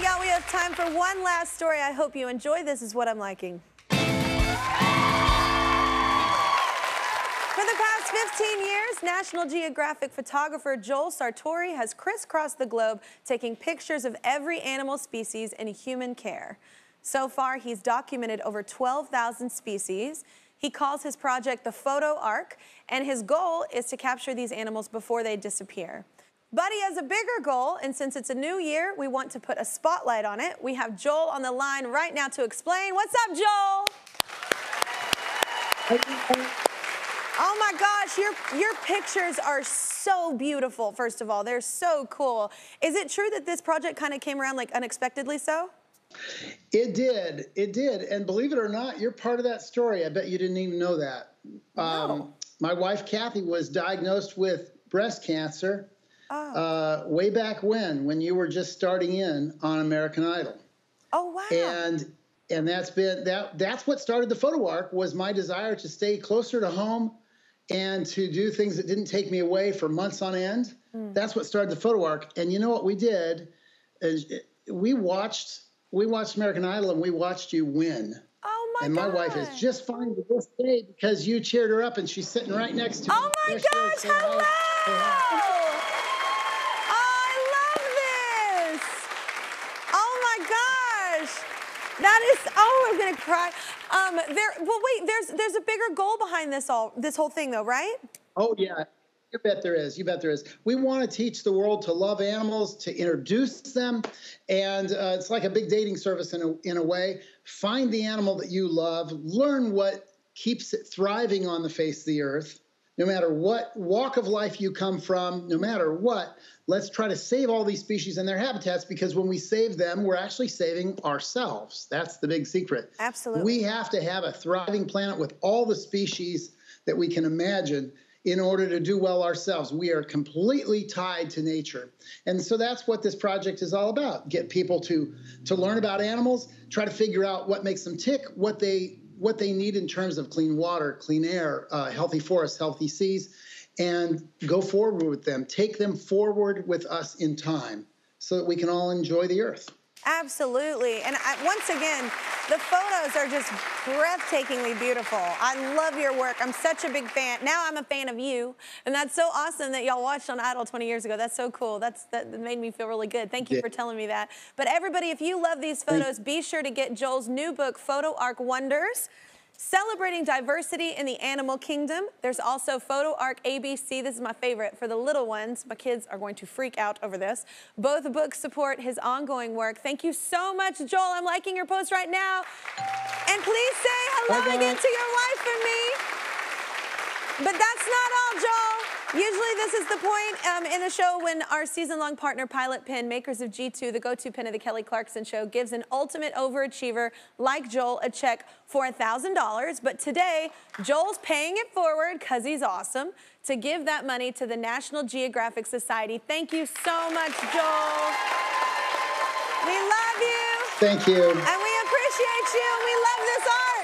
right, y'all, we have time for one last story. I hope you enjoy. This is what I'm liking. For the past 15 years, National Geographic photographer Joel Sartore has crisscrossed the globe taking pictures of every animal species in human care. So far, he's documented over 12,000 species. He calls his project the Photo Ark, and his goal is to capture these animals before they disappear. But he has a bigger goal, and since it's a new year, we want to put a spotlight on it. We have Joel on the line right now to explain. What's up, Joel? Oh my gosh, your your pictures are so beautiful. First of all, they're so cool. Is it true that this project kind of came around like unexpectedly so? It did. It did. And believe it or not, you're part of that story. I bet you didn't even know that. No. Um, my wife Kathy was diagnosed with breast cancer Oh. uh, way back when, when you were just starting in on American Idol. Oh wow. and and that's been that that's what started the photo ark was my desire to stay closer to home and to do things that didn't take me away for months on end Hmm. that's what started the photo ark and you know what we did is we watched we watched american idol and we watched you win oh my god. and my wife is just fine to this day because you cheered her up and she's sitting right next to me Oh my gosh, hi. hello! Say hi. Oh, I love this. Oh my gosh. That is oh, I'm gonna cry. Um, there well wait, there's there's a bigger goal behind this all this whole thing though, right? Oh yeah, you bet there is. You bet there is. We want to teach the world to love animals, to introduce them, and uh, it's like a big dating service in a in a way. Find the animal that you love, learn what keeps it thriving on the face of the earth. No matter what walk of life you come from, no matter what, let's try to save all these species and their habitats because when we save them, we're actually saving ourselves. That's the big secret. Absolutely. We have to have a thriving planet with all the species that we can imagine in order to do well ourselves. We are completely tied to nature. And so that's what this project is all about. Get people to to learn about animals, try to figure out what makes them tick, what they what they need in terms of clean water, clean air, uh, healthy forests, healthy seas, and go forward with them. Take them forward with us in time so that we can all enjoy the earth. Absolutely. And I, once again, the photos are just breathtakingly beautiful. I love your work. I'm such a big fan. Now I'm a fan of you. And that's so awesome that y'all watched on Idol 20 years ago. That's so cool. That's That made me feel really good. Thank you Yeah. for telling me that. But everybody, if you love these photos, be sure to get Joel's new book, Photo Ark Wonders. Celebrating diversity in the animal kingdom. There's also Photo Ark ABC. This is my favorite for the little ones. My kids are going to freak out over this. Both books support his ongoing work. Thank you so much, Joel. I'm liking your post right now. And please say hello Bye-bye. again to your wife and me. But that's not all, Joel. Usually, this is the point um, in the show when our season long partner, Pilot Pen, makers of G2, the go to pen of the Kelly Clarkson Show, gives an ultimate overachiever like Joel a check for $1,000. But today, Joel's paying it forward because he's awesome to give that money to the National Geographic Society. Thank you so much, Joel. We love you Thank you. and we appreciate you we love this art.